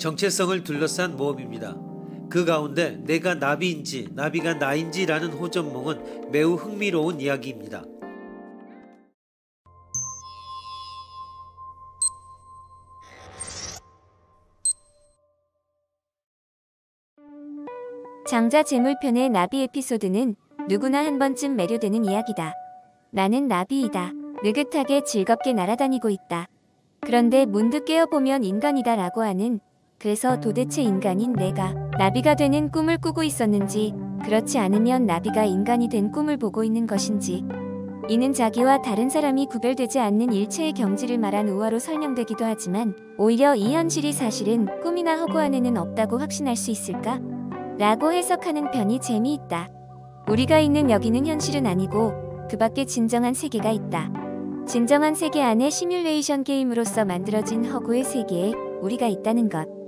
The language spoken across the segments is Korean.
정체성을 둘러싼 모험입니다. 그 가운데 내가 나비인지 나비가 나인지라는 호전몽은 매우 흥미로운 이야기입니다. 장자 재물편의 나비 에피소드는 누구나 한 번쯤 매료되는 이야기다. 나는 나비이다. 느긋하게 즐겁게 날아다니고 있다. 그런데 문득 깨어보면 인간이다 라고 하는 그래서 도대체 인간인 내가 나비가 되는 꿈을 꾸고 있었는지 그렇지 않으면 나비가 인간이 된 꿈을 보고 있는 것인지 이는 자기와 다른 사람이 구별되지 않는 일체의 경지를 말한 우화로 설명되기도 하지만 오히려 이 현실이 사실은 꿈이나 허구 안에는 없다고 확신할 수 있을까? 라고 해석하는 편이 재미있다. 우리가 있는 여기는 현실은 아니고 그 밖에 진정한 세계가 있다. 진정한 세계 안에 시뮬레이션 게임으로서 만들어진 허구의 세계에 우리가 있다는 것.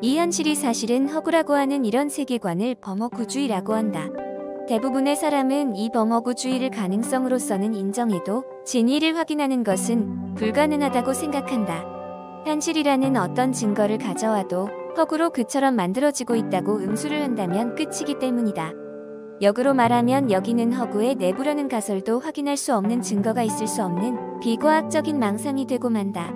이 현실이 사실은 허구라고 하는 이런 세계관을 범허구주의라고 한다. 대부분의 사람은 이 범허구주의를 가능성으로서는 인정해도 진위를 확인하는 것은 불가능하다고 생각한다. 현실이라는 어떤 증거를 가져와도 허구로 그처럼 만들어지고 있다고 응수를 한다면 끝이기 때문이다. 역으로 말하면 여기는 허구의 내부라는 가설도 확인할 수 없는 증거가 있을 수 없는 비과학적인 망상이 되고 만다.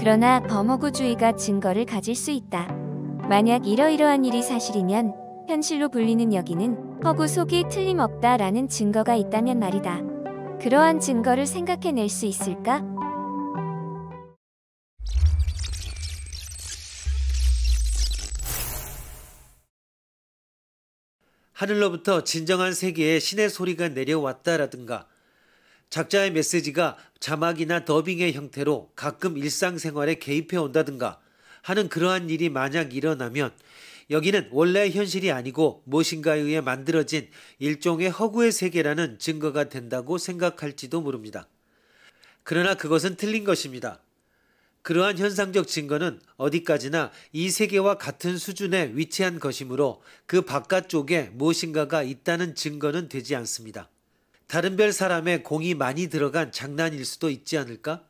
그러나 범허구주의가 증거를 가질 수 있다. 만약 이러이러한 일이 사실이면 현실로 불리는 여기는 허구 속이 틀림없다라는 증거가 있다면 말이다. 그러한 증거를 생각해낼 수 있을까? 하늘로부터 진정한 세계에 신의 소리가 내려왔다라든가 작자의 메시지가 자막이나 더빙의 형태로 가끔 일상생활에 개입해 온다든가 하는 그러한 일이 만약 일어나면 여기는 원래 현실이 아니고 무엇인가에 의해 만들어진 일종의 허구의 세계라는 증거가 된다고 생각할지도 모릅니다. 그러나 그것은 틀린 것입니다. 그러한 현상적 증거는 어디까지나 이 세계와 같은 수준에 위치한 것이므로 그 바깥쪽에 무엇인가가 있다는 증거는 되지 않습니다. 다른 별 사람의 공이 많이 들어간 장난일 수도 있지 않을까?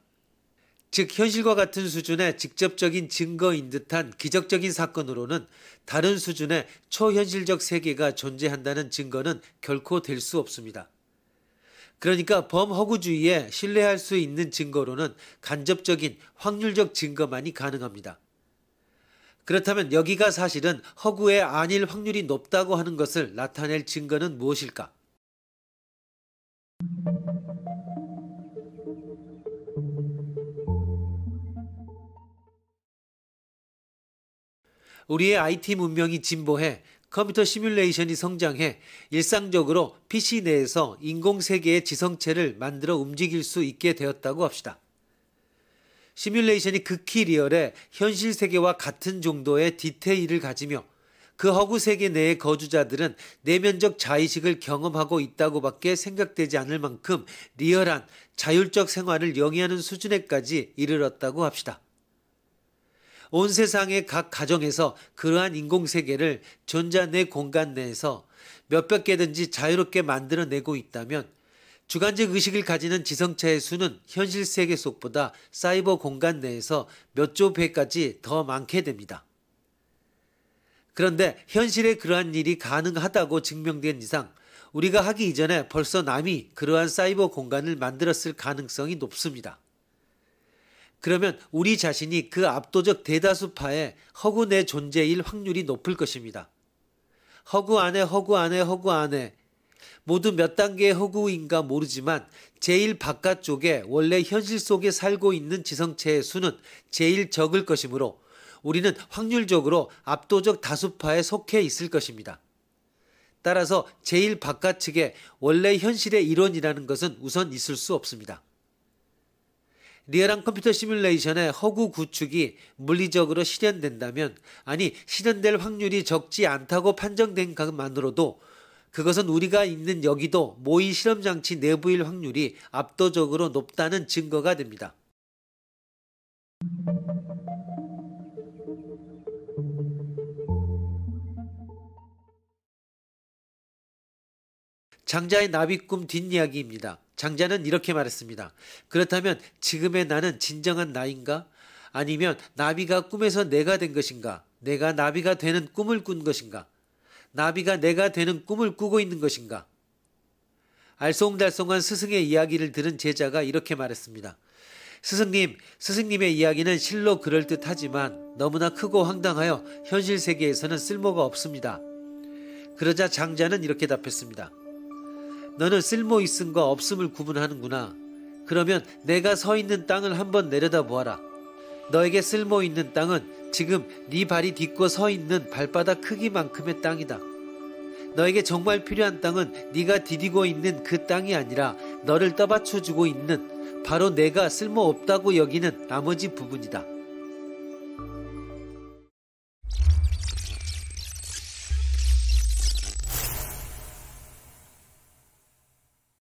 즉, 현실과 같은 수준의 직접적인 증거인 듯한 기적적인 사건으로는 다른 수준의 초현실적 세계가 존재한다는 증거는 결코 될 수 없습니다. 그러니까 범허구주의에 신뢰할 수 있는 증거로는 간접적인 확률적 증거만이 가능합니다. 그렇다면 여기가 사실은 허구의 아닐 확률이 높다고 하는 것을 나타낼 증거는 무엇일까? 우리의 IT 문명이 진보해 컴퓨터 시뮬레이션이 성장해 일상적으로 PC 내에서 인공세계의 지성체를 만들어 움직일 수 있게 되었다고 합시다. 시뮬레이션이 극히 리얼해 현실 세계와 같은 정도의 디테일을 가지며 그 허구 세계 내의 거주자들은 내면적 자의식을 경험하고 있다고 밖에 생각되지 않을 만큼 리얼한 자율적 생활을 영위하는 수준에까지 이르렀다고 합시다. 온 세상의 각 가정에서 그러한 인공세계를 전자 내 공간 내에서 몇백 개든지 자유롭게 만들어내고 있다면 주관적 의식을 가지는 지성체의 수는 현실 세계 속보다 사이버 공간 내에서 몇 조 배까지 더 많게 됩니다. 그런데 현실에 그러한 일이 가능하다고 증명된 이상 우리가 하기 이전에 벌써 남이 그러한 사이버 공간을 만들었을 가능성이 높습니다. 그러면 우리 자신이 그 압도적 대다수파의 허구 내 존재일 확률이 높을 것입니다. 허구 안에 허구 안에 허구 안에 모두 몇 단계의 허구인가 모르지만 제일 바깥쪽에 원래 현실 속에 살고 있는 지성체의 수는 제일 적을 것이므로 우리는 확률적으로 압도적 다수파에 속해 있을 것입니다. 따라서 제일 바깥측에 원래 현실의 이론이라는 것은 우선 있을 수 없습니다. 리얼한 컴퓨터 시뮬레이션의 허구 구축이 물리적으로 실현된다면, 아니, 실현될 확률이 적지 않다고 판정된 것만으로도 그것은 우리가 있는 여기도 모의 실험장치 내부일 확률이 압도적으로 높다는 증거가 됩니다. 장자의 나비꿈 뒷이야기입니다. 장자는 이렇게 말했습니다. 그렇다면 지금의 나는 진정한 나인가? 아니면 나비가 꿈에서 내가 된 것인가? 내가 나비가 되는 꿈을 꾼 것인가? 나비가 내가 되는 꿈을 꾸고 있는 것인가? 알쏭달쏭한 스승의 이야기를 들은 제자가 이렇게 말했습니다. 스승님, 스승님의 이야기는 실로 그럴듯하지만 너무나 크고 황당하여 현실 세계에서는 쓸모가 없습니다. 그러자 장자는 이렇게 답했습니다. 너는 쓸모 있음과 없음을 구분하는구나. 그러면 내가 서 있는 땅을 한번 내려다 보아라. 너에게 쓸모 있는 땅은 지금 네 발이 딛고 서 있는 발바닥 크기만큼의 땅이다. 너에게 정말 필요한 땅은 네가 디디고 있는 그 땅이 아니라 너를 떠받쳐 주고 있는 바로 내가 쓸모 없다고 여기는 나머지 부분이다.